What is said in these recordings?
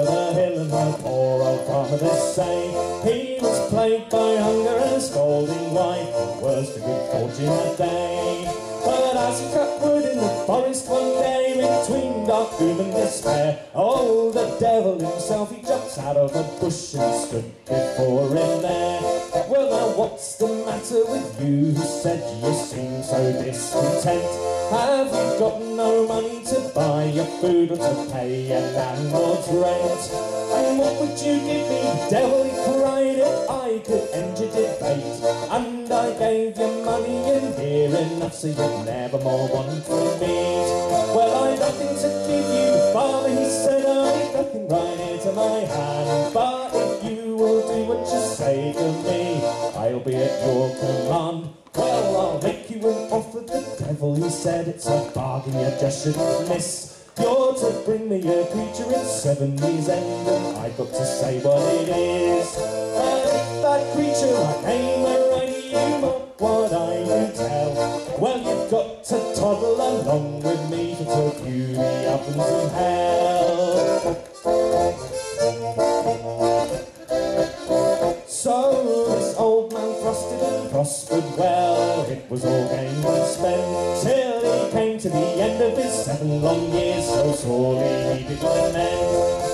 to the hill and my poor old comrades they say he was plagued by hunger and scalding light, worst of good fortune that day. As cut wood in the forest one day, between dark gloom and despair, oh, the devil himself, he jumps out of a bush and stood before him there. Well, now, what's the matter with you? He said, you seem so discontent. Have you got no money to buy your food or to pay your landlord's rent? And what would you give me, devil? He cried, if I could end your debate. And here enough so you'd never more want to meet. Well, I've nothing to give you, father, he said, I've nothing right here to my hand. But if you will do what you say to me, I'll be at your command. Well, I'll make you an offer, the devil, he said, it's a bargain you just shouldn't miss. You're to bring me a creature at seven years end, and I've got to say what it is. And if that creature I name already, you mark what I do tell. Well, you've got to toddle along with me to talk you the ovens of hell. So this old man thrusted and prospered well. It was all gained and spent till he came to the end of his seven long years. So sorely needed lament.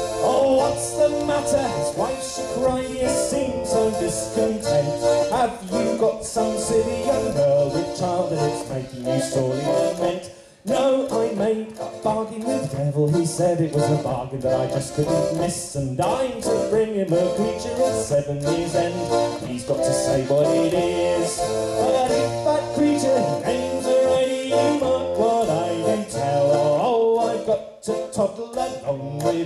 What's the matter? Wife she cried. You seem so discontent. Have you got some silly young girl with child and it's making you sorely lament? No, I made a bargain with the devil. He said it was a bargain that I just couldn't miss. And I'm to bring him a creature at seven years end. He's got to say what it is. But if that creature names already, you mark what I do tell. Oh, I've got to toddle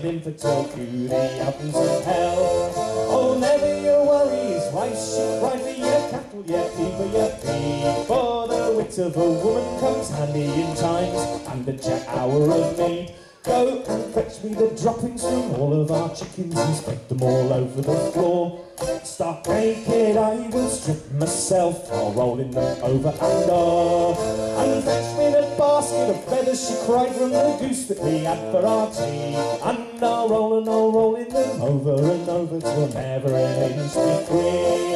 him for talk the ovens of hell. Oh, never your worry, his wife she for your cattle, your people, your pig. For the wit of a woman comes handy in times and a jet hour of need. Go and fetch me the droppings from all of our chickens and spread them all over the floor. Start naked, I will strip myself while rolling them over and over. And fetch me the basket of feathers she cried from the goose that we had for our tea. And I'll roll and I'll roll in them over and over till never inch be free.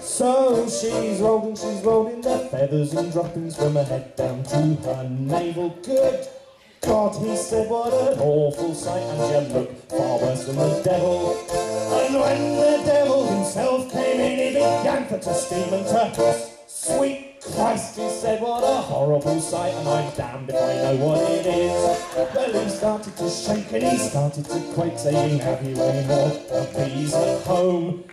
So she's rolling, she's rolling the feathers and droppings from her head down to her navel. Good God, he said, what an awful sight, and you look far worse than the devil. And when the devil himself came in, he began for to steam and to hiss. Sweet Christ, he said, what a horrible sight, and I'm damned if I know what it is. Well, he started to shake and he started to quake, saying, have you any more of at home?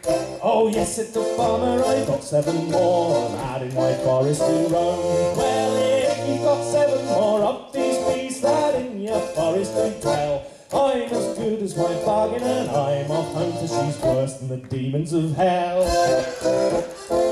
Oh, yes, said the farmer, I've got seven more, I'm out in my forest to roam. Well, if you've got seven more bees that in your forest dwell, I'm as good as my bargain, and I'm a for she's worse than the demons of hell.